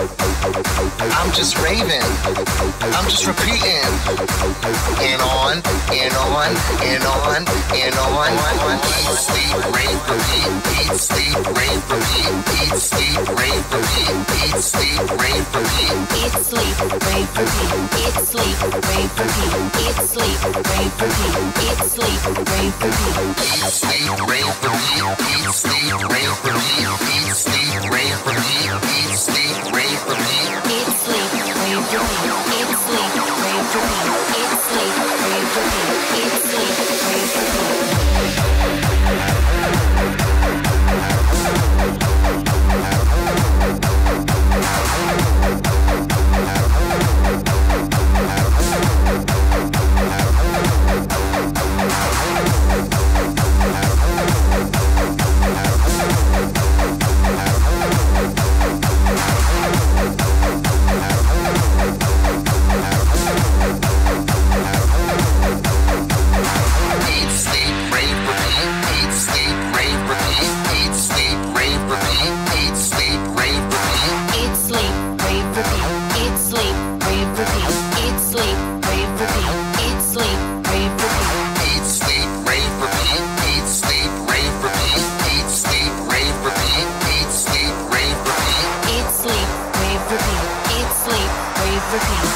I'm just raving. I'm just repeating. And on, and on, and on, and on. Eat, sleep, rave, repeat. Eat, sleep, rave, repeat. Eat, sleep, rave, repeat. Eat, sleep, rave, repeat. Eat, sleep, rave, repeat. Eat, sleep, rave, repeat. Eat, sleep, rave, repeat. Eat, sleep, rave, repeat. Eat, sleep, rave, repeat. Eat, sleep, rave, repeat. It's late, it's late, Ricky.